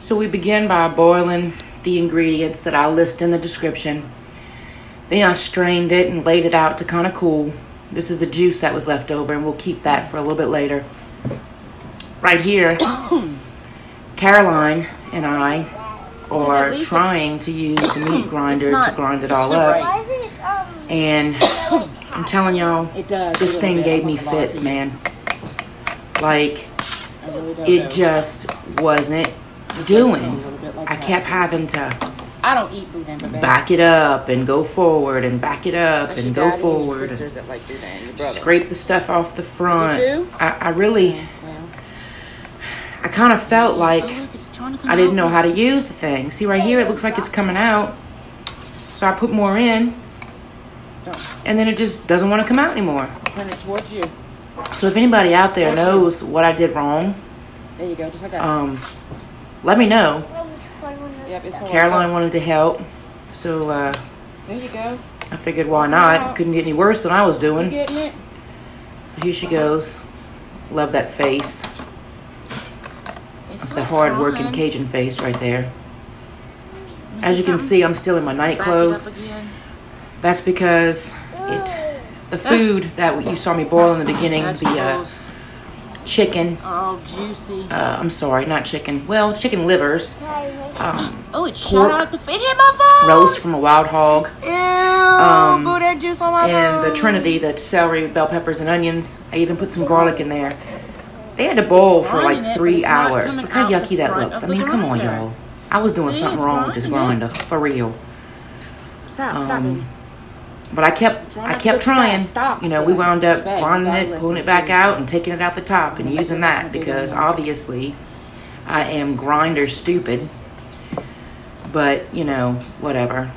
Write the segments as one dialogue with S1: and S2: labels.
S1: So we begin by boiling the ingredients that I'll list in the description. Then I strained it and laid it out to kind of cool. This is the juice that was left over, and we'll keep that for a little bit later. Right here, Caroline and I are trying to use the meat grinder to grind it all up.
S2: Why is it, um,
S1: And I'm telling y'all, this thing
S3: bit,
S1: gave me
S3: not gonna lie
S1: fits, man. Like,
S3: really
S1: it
S3: know.
S1: just wasn't doing.
S3: smell a little bit like
S1: I kept having to
S3: I don't eat boudin, baby.
S1: back it up and go forward and back it up and go
S3: daddy and your
S1: forward and
S3: like boudin,
S1: scrape the stuff off the front. I, I really,
S3: Well,
S1: I kind of felt like
S3: oh, look, it's trying to come
S1: I didn't know how to use the thing. See right here, it looks like it's coming out. So I put more in, and then it just doesn't want to come out anymore.
S3: turn it towards you.
S1: So if anybody out there knows what I did wrong,
S3: There you go, just like that.
S1: um, let me know.
S2: that was fun when I
S3: yep.
S1: Caroline wanted to help, so uh,
S3: There you go.
S1: I figured why not? Couldn't get any worse than I was
S3: You
S1: doing.
S3: getting it?
S1: So here she goes. Love that face.
S3: It's
S1: That's the hard working. Cajun face right there.
S3: Me
S1: As you can see, I'm still in my night clothes. That's because it, the food that you saw me boil in the beginning, the uh. Chicken.
S3: oh, juicy.
S1: Uh, I'm sorry, not chicken. Well, chicken livers, um,
S3: oh, it shot out the. It hit my phone.
S1: roast from a wild hog,
S3: Ew,
S1: Um,
S3: boudin juice on my
S1: and the. Trinity, the celery, bell peppers, and onions. I even put some garlic in there. They had to boil for
S3: grinding it,
S1: like three hours. Look how yucky that looks. I mean, come on, y'all. I was doing
S3: See,
S1: something wrong with this grinder, for real.
S3: Stop, stop,
S1: Um,
S3: baby.
S1: But I kept, I kept trying.
S3: Stop,
S1: You know, we wound up
S3: You're bad. You
S1: grinding it, pulling it back out, and taking it out the top and using that because obviously I am grinder stupid. But you know, whatever.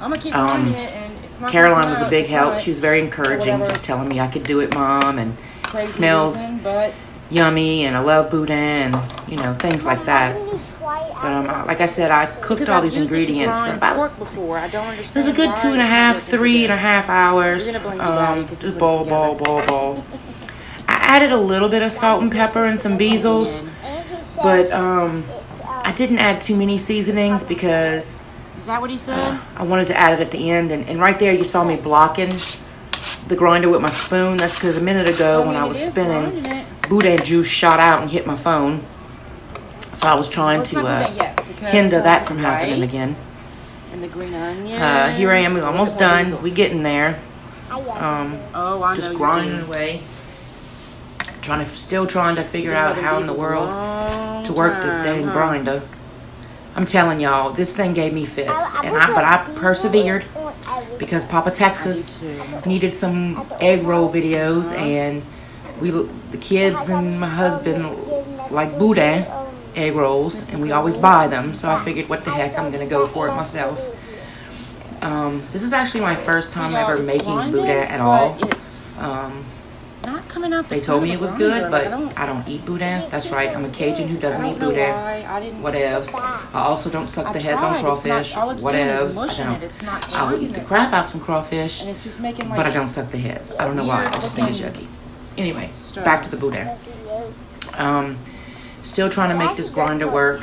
S3: I'm gonna keep
S1: um,
S3: it, and it's not.
S1: Caroline was a big help. She was very encouraging, just telling me I could do it, mom, and
S3: Crazy
S1: smells
S3: reason, but
S1: yummy, and I love boudin, and you know things like that.
S2: Why didn't you try it
S1: But um,
S2: out?
S1: like I said, I cooked all these
S3: it
S1: ingredients for about
S3: before. I don't
S1: It
S3: understand.
S1: was a good two and a half, three and a half hours.
S3: You're gonna blame your daddy 'cause he
S1: just
S3: put it
S1: boil, boil, boil, boil. I added a little bit of salt and pepper and some Beazells,
S2: And he says
S1: but um,
S2: um,
S1: I didn't add too many seasonings because
S3: Is that what he said?
S1: uh, I wanted to add it at the end. And, and right there, you saw me blocking the grinder with my spoon. That's because a minute ago when
S3: mean,
S1: I was spinning,
S3: it.
S1: boudin juice shot out and hit my phone. So I was trying
S3: Well,
S1: to uh,
S3: boudin yet,
S1: hinder that from happening again.
S3: And the green onions.
S1: Uh, here I am, we're almost done.
S3: Beazells.
S1: We getting there.
S2: I love
S1: Um,
S3: Oh, I
S1: just
S3: know
S1: grinding
S3: you do.
S1: away. Trying to, still trying to figure out how in the world to work this
S3: time,
S1: dang
S3: huh?
S1: grinder. I'm telling y'all, this thing gave me fits,
S2: I- I
S1: and I but I persevered
S2: beef on everything.
S1: because Papa Texas needed some egg roll videos, and we the kids and my husband like boudin egg rolls, and we always buy them. So I figured, what the heck, I'm gonna go for it myself. Um, this is actually my first time ever making boudin at all. Um,
S3: not coming out
S1: They told me it was good, but
S3: I don't,
S1: eat boudin. That's right. I'm a Cajun who doesn't eat boudin. Whatevs. I also don't suck the heads on
S3: tried. It's not-
S1: crawfish. Whatevs. i don't
S3: it's not
S1: i
S3: would
S1: eat the crap out some crawfish,
S3: And it's just making my.
S1: but I don't suck the heads. I don't know why. I just think it's yucky. Anyway, back to the boudin. Um, still trying to make this grinder work.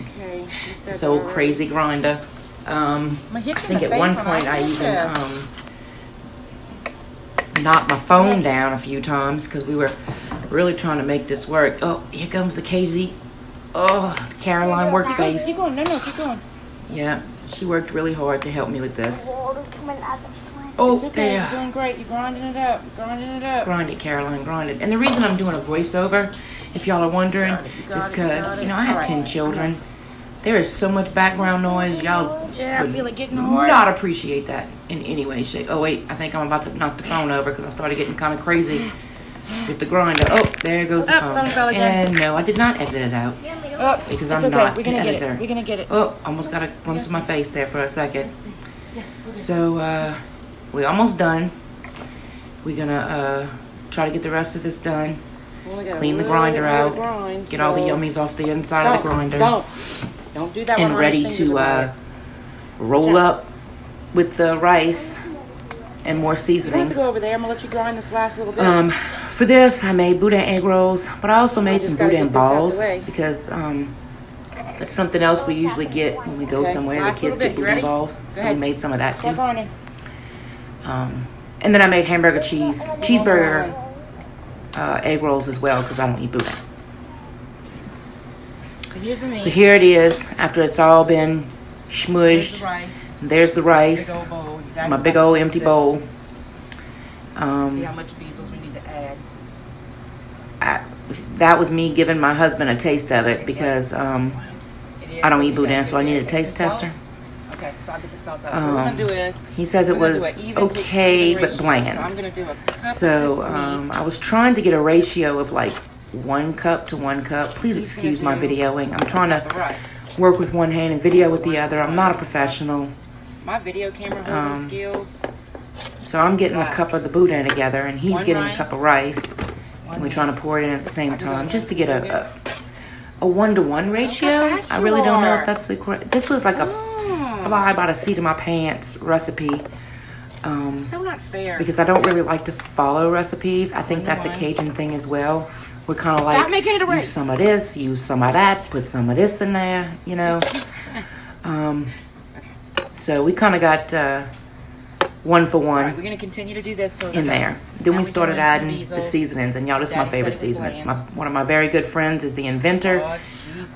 S3: Okay. You said
S1: This old crazy grinder. Um,
S3: I'm gonna hit
S1: I
S3: you in
S1: think at one point I even um, knocked my phone down a few times because we were really trying to make this work. Oh, here comes the KZ. Oh, the Caroline work face.
S3: Keep going. No, no, keep going.
S1: Yeah, she worked really hard to help me with this.
S2: Water coming out the front.
S1: Oh,
S3: It's okay. You're doing great. You're grinding it up. Grinding it up.
S1: Grind it, Caroline, grind it. And the reason I'm doing a voiceover, if y'all are wondering,
S3: Got it, you got
S1: is
S3: it, you
S1: because, you know, I have
S3: Alright.
S1: 10 children. There is so much background noise. Y'all
S3: Yeah, I feel it getting hard.
S1: not appreciate that in any way, shape. Oh, wait, I think I'm about to knock the phone over because I started getting kind of crazy with the grinder. Oh, there goes the
S3: Oh,
S1: phone.
S3: phone.
S1: And no, I did not edit it out.
S3: Oh,
S1: Because I'm
S3: okay.
S1: not
S3: We're gonna
S1: an
S3: get
S1: editor.
S3: it. We're gonna get it.
S1: Oh, almost got a glimpse of my face there for a second. So, uh, we're almost done. We're gonna uh, try to get the rest of this done.
S3: We only got a
S1: Clean the grinder
S3: bit more to
S1: out.
S3: grind,
S1: Get all the yummies off the inside of the grinder.
S3: Don't. Don't do that
S1: and ready to uh, roll up with the rice and more seasonings.
S3: go over there. I'm gonna let you grind this last little bit.
S1: Um, for this, I made boudin egg rolls, but I also made
S3: just
S1: some boudin
S3: get this out the
S1: balls because um, That's something else we usually get when we go
S3: Okay,
S1: somewhere. The kids get
S3: bit. You
S1: booty
S3: ready?
S1: balls. So we made some of that too. Um, and then I made hamburger cheese, cheeseburger, uh, egg rolls as well because I don't eat boudin.
S3: So here's the meat.
S1: So here it is after it's all been
S3: Here's the rice.
S1: There's the
S3: Big
S1: rice,
S3: bowl.
S1: My big old empty
S3: this.
S1: bowl.
S3: See
S1: Um,
S3: how much Beazells we need to add.
S1: I, that was me giving my husband a taste of it because um, I don't eat boudin, so I need a taste tester.
S3: Okay, so I'll get the salt out. So what we're
S1: Um,
S3: gonna do is
S1: He says it
S3: we're gonna do
S1: was okay but bland.
S3: So I'm gonna do a cup
S1: So um, I was trying to get a ratio of like one cup to one cup. Please
S3: He's
S1: excuse my videoing. I'm trying to work with one hand and video with the other. I'm not a professional.
S3: My video camera holding
S1: Um,
S3: skills.
S1: So I'm getting a cup of the boudin together and he's
S3: One
S1: getting a cup of rice. And we're trying to pour it in at the same time just to get a, a, a one-to-one ratio. I really don't know if that's the correct. This was like a
S3: Oh.
S1: Fly by the seat of my pants recipe. Um,
S3: So not fair.
S1: because I don't really like to follow recipes. I think that's a Cajun thing as well. We're kind of like
S3: making it a
S1: use some of this, use some of that, put some of this in there, you know. Um, so we kind of got uh, one for one
S3: right, we're gonna continue to do this till
S1: in there. Then we started
S3: throw in some
S1: adding the seasonings, and y'all, this is my favorite seasonings. My, one of my very good friends is the inventor.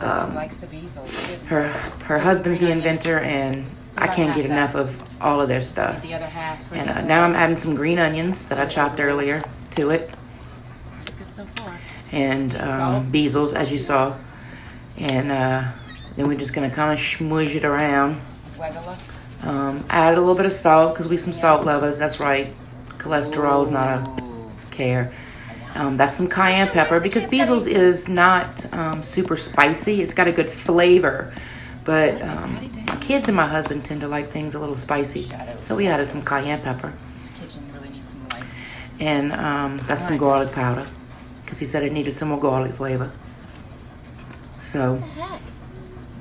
S1: Um,
S3: he likes the Beazells.
S1: Her her husband's the inventor, and I can't get enough of all of their stuff.
S3: the other half.
S1: And uh, now I'm adding some green onions that I chopped earlier to it.
S3: Good so far.
S1: and um, Beazells, as you saw. And uh, then we're just gonna kind of smoosh it around. Um, add a little bit of salt because we some salt lovers. That's right. Cholesterol is not a care. Um, that's some cayenne pepper because Beazells is not um, super spicy. It's got a good flavor, but um, my kids and my husband tend to like things a little spicy. So we added some cayenne pepper
S3: This kitchen really needs some light.
S1: and um, that's some garlic powder because he said it needed some more garlic flavor. So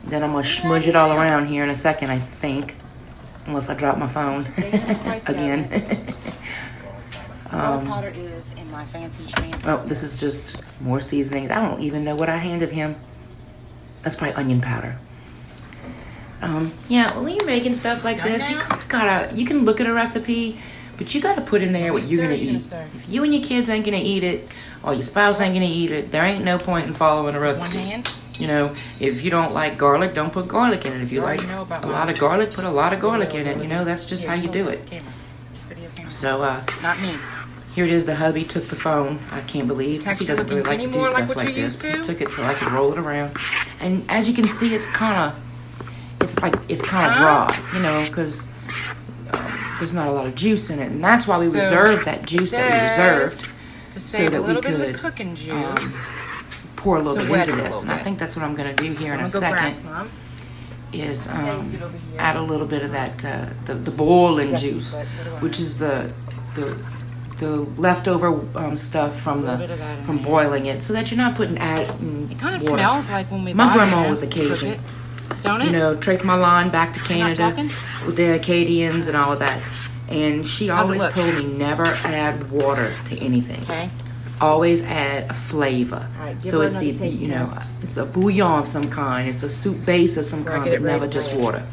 S1: then I'm gonna smudge it all around here in a second, I think, unless I drop my phone
S3: Stay in the
S1: again.
S3: Garlic
S1: um,
S3: powder is in my fancy schmancy.
S1: oh, this is just more seasonings. I don't even know what I handed him. That's probably onion powder. Um, yeah, when you're making stuff like
S3: Done
S1: this, you gotta you can look at a recipe, but you gotta put in there what
S3: You
S1: you're gonna
S3: you gonna
S1: eat. If you and your kids ain't gonna eat it, or your spouse ain't gonna eat it, there ain't no point in following a
S3: One
S1: recipe.
S3: hand.
S1: You know, if you don't like garlic, don't put garlic in it. If you
S3: You
S1: like
S3: know about
S1: a lot of garlic, put a lot of garlic in it. You know, that's just
S3: Here,
S1: how you do it.
S3: Camera. Just video camera.
S1: So uh,
S3: Not me.
S1: Here it is. The hubby took the phone. I can't believe he doesn't really like to do stuff
S3: like you
S1: this.
S3: used to?
S1: He took it so I could roll it around, and as you can see, it's kind of, it's like it's kind of
S3: Huh?
S1: dry. You know, because um, there's not a lot of juice in it, and that's why we
S3: So,
S1: reserved that juice that we reserved.
S3: To
S1: so
S3: save
S1: that
S3: a
S1: we
S3: little bit of the
S1: could,
S3: cooking juice.
S1: um, Pour a little
S3: To
S1: bit into this,
S3: little
S1: and I think that's what I'm gonna do here
S3: so
S1: in a second. Is um,
S3: it over here.
S1: add a little bit of that uh, the the boiling juice,
S3: but what do I
S1: which is the the the leftover um, stuff from the
S3: bit of that in
S1: from boiling it, so that you're not putting add. mm,
S3: It kind of smells like when we
S1: My grandma was a Cajun.
S3: it. Don't it?
S1: You know, trace my line back to Canada with the Acadians and all of that, and she
S3: How's
S1: always told me never add water to anything.
S3: Okay.
S1: Always add a flavor.
S3: All right, give
S1: so it's either, you know
S3: test.
S1: it's a bouillon of some kind. It's a soup base of some kind, but never just water.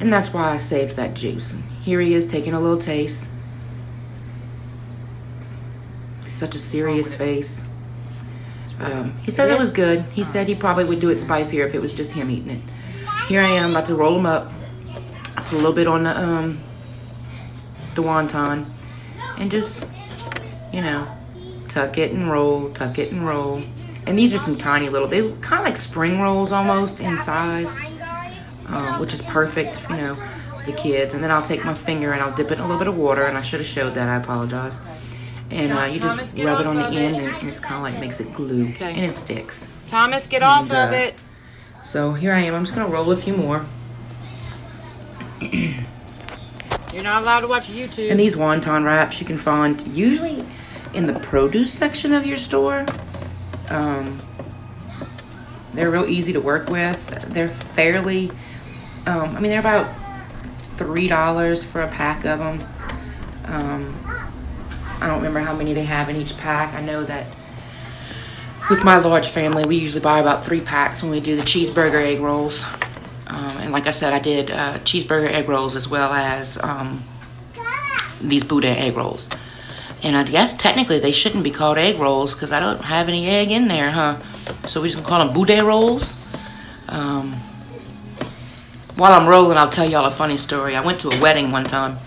S1: And that's why I saved that juice. Here he is taking a little taste. Such a serious face. Um, he says it was good. He said he probably would do it spicier if it was just him eating it. Here I am about to roll them up. I put a little bit on the um the wonton and just you know tuck it and roll, tuck it and roll. And these are some tiny little. They kind of like spring rolls almost in size, um, which is perfect, you know, the kids. And then I'll take my finger and I'll dip it in a little bit of water. And I should have showed that. I apologize. And uh, you
S3: Thomas,
S1: just rub it on the
S3: of
S1: end, and, and it's kind of like makes it glue,
S3: Okay.
S1: and it sticks.
S3: Thomas, get off
S1: And,
S3: of
S1: uh,
S3: it.
S1: So here I am. I'm just gonna roll a few more.
S3: You're not allowed to watch YouTube.
S1: And these wonton wraps you can find usually in the produce section of your store. Um, they're real easy to work with. They're fairly, um, I mean, they're about three dollars for a pack of them. Um, I don't remember how many they have in each pack. I know that with my large family, we usually buy about three packs when we do the cheeseburger egg rolls. Um, and like I said, I did uh, cheeseburger egg rolls as well as um, these boudin egg rolls. And I guess technically they shouldn't be called egg rolls because I don't have any egg in there, huh? So we just gonna call them boudin rolls. Um, while I'm rolling, I'll tell y'all a funny story. I went to a wedding one time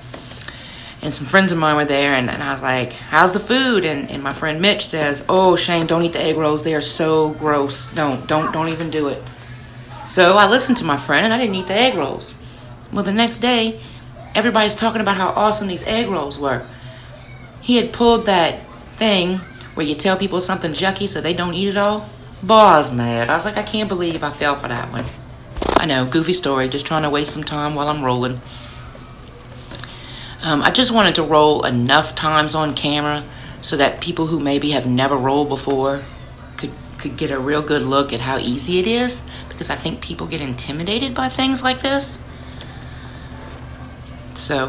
S1: and some friends of mine were there and, and I was like, how's the food? And, and my friend Mitch says, oh, Shane, don't eat the egg rolls. They are so gross. Don't, don't, don't even do it. So I listened to my friend and I didn't eat the egg rolls. Well, the next day, everybody's talking about how awesome these egg rolls were. He had pulled that thing where you tell people something yucky so they don't eat it all. Boss mad. I was like, I can't believe I fell for that one. I know, goofy story, just trying to waste some time while I'm rolling. Um, I just wanted to roll enough times on camera so that people who maybe have never rolled before could could get a real good look at how easy it is because I think people get intimidated by things like this. So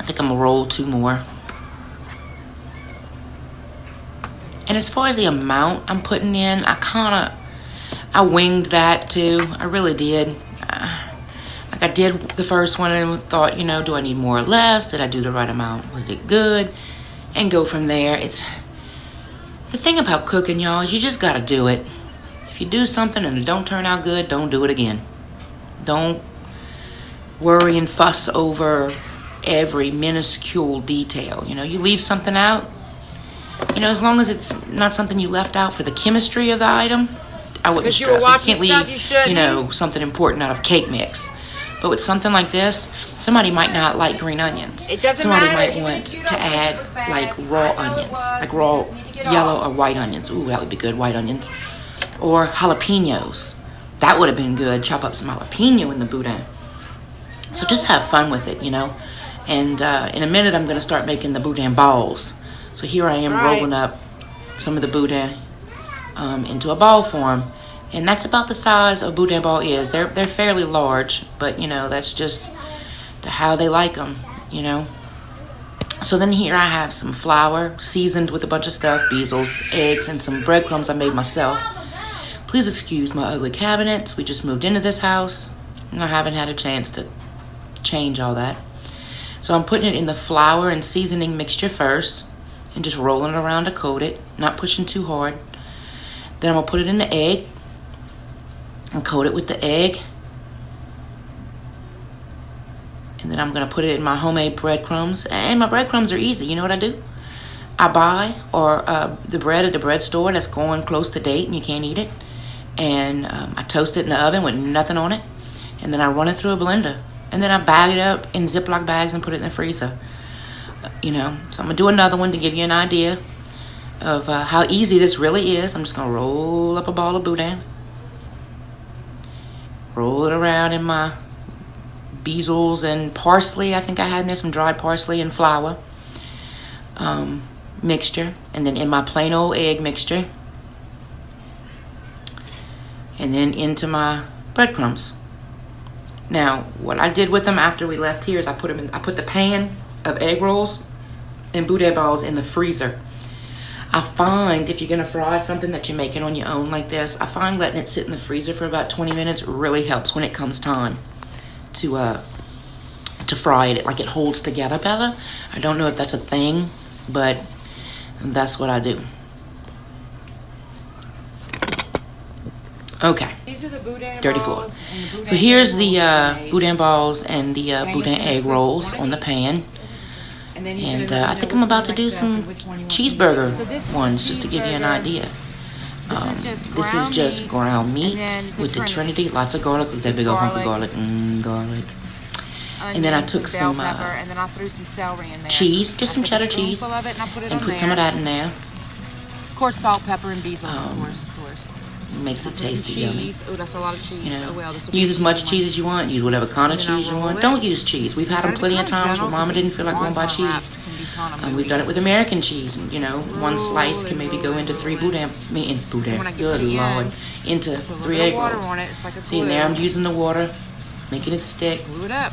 S1: I think I'm gonna roll two more. And as far as the amount I'm putting in, I kind of I winged that too. I really did. Uh, I did the first one and thought, you know, do I need more or less? Did I do the right amount? Was it good? And go from there. It's the thing about cooking, y'all, is you just gotta do it. If you do something and it don't turn out good, don't do it again. Don't worry and fuss over every minuscule detail. You know, you leave something out, you know, as long as it's not something you left out for the chemistry of the item, I wouldn't
S3: 'Cause you were
S1: stress.
S3: watching
S1: can't leave,
S3: stuff you shouldn't.
S1: know, something important out of cake mix. But with something like this, somebody might not like green onions.
S3: It doesn't
S1: somebody
S3: matter,
S1: might want to add
S3: it was bad.
S1: like raw
S3: I know it
S1: onions, like raw
S3: You just need to get
S1: yellow or white onions. Ooh, that would be good, white onions. Or jalapenos. That would have been good. Chop up some jalapeno in the boudin. So just have fun with it, you know. And uh, in a minute, I'm going to start making the boudin balls. So here I am
S3: right.
S1: rolling up some of the boudin um, into a ball form, and that's about the size a boudin ball is. They're they're fairly large, but you know that's just how they like them, you know. So then here I have some flour seasoned with a bunch of stuff, Beazells, eggs, and some breadcrumbs I made myself. Please excuse my ugly cabinets. We just moved into this house, and I haven't had a chance to change all that. So I'm putting it in the flour and seasoning mixture first and just rolling it around to coat it, not pushing too hard. Then I'm gonna put it in the egg and coat it with the egg. And then I'm gonna put it in my homemade breadcrumbs. And my breadcrumbs are easy. You know what I do? I buy or uh, the bread at the bread store that's going close to date and you can't eat it. And um, I toast it in the oven with nothing on it. And then I run it through a blender. And then I bag it up in Ziploc bags and put it in the freezer. You know, so I'm gonna do another one to give you an idea of uh, how easy this really is. I'm just gonna roll up a ball of boudin, roll it around in my Beazells and parsley. I think I had in there some dried parsley and flour um, mixture, and then in my plain old egg mixture, and then into my breadcrumbs. Now, what I did with them after we left here is I put them in. I put the pan of egg rolls and boudin balls in the freezer. I find if you're gonna fry something that you're making on your own like this, I find letting it sit in the freezer for about 20 minutes really helps when it comes time to uh to fry it. Like it holds together better. I don't know if that's a thing, but that's what I do. Okay.
S3: These are the boudin
S1: Dirty floor. So here's the uh, boudin balls and the uh, boudin egg rolls on the pan. And uh, I think I'm about to do some cheeseburger ones just to give you an idea. Um, this is just ground meat with the Trinity, lots of garlic, that big old hunk of garlic, mm, garlic. And then I took some, uh,
S3: and then I threw some celery in there.
S1: cheese, just some cheddar cheese,
S3: spoonful of it and put it
S1: and
S3: on
S1: put some of that in there.
S3: Of course, salt, pepper, and basil.
S1: Um,
S3: of of course.
S1: Makes it tasty, yummy.
S3: cheese. Oh, that's a lot of cheese.
S1: You know,
S3: oh well, this will be
S1: use as much cheese as you want. Use whatever kind of
S3: And
S1: cheese you want.
S3: it.
S1: Don't use cheese. We've had them plenty of times where Mama didn't feel like going by cheese.
S3: wraps can be kinda
S1: Um, we've done it with American cheese. and, You know, one slice can maybe go into three boudin, I mean, in boudin.
S3: when I get to
S1: Good lord,
S3: end,
S1: into three egg rolls.
S3: it. Like
S1: See, now I'm using the water, making it stick,
S3: Glue it up.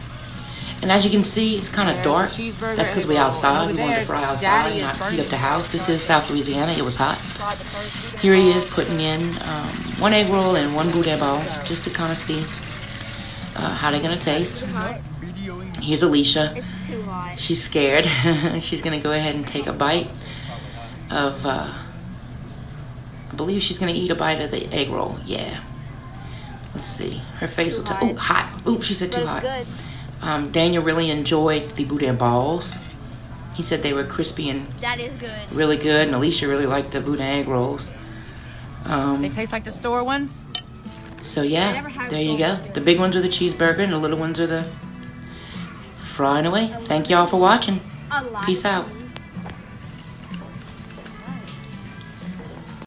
S1: And as you can see, it's kind of dark. That's because we outside. We wanted to fry outside and not heat up the house. This is South Louisiana. It was hot.
S3: Tried the first
S1: Here he is putting in um, one egg roll and one boudin ball just to kind of see uh, how they're going to taste. Here's Alicia.
S2: It's too hot.
S1: She's scared. she's going to go ahead and take a bite of, uh, I believe she's going to eat a bite of the egg roll. Yeah. Let's see. Her face
S2: Too
S1: will tell. Oh, hot. Oh, she said too hot.
S2: good.
S1: Um, Daniel really enjoyed the boudin balls. He said they were crispy and
S2: That is good.
S1: really good, and Alicia really liked the boudin egg rolls.
S3: They
S1: Um,
S3: taste like the store ones.
S1: so yeah, there you go. The big ones are the cheeseburger, and the little ones are the frying away. Thank y'all for watching. Peace out.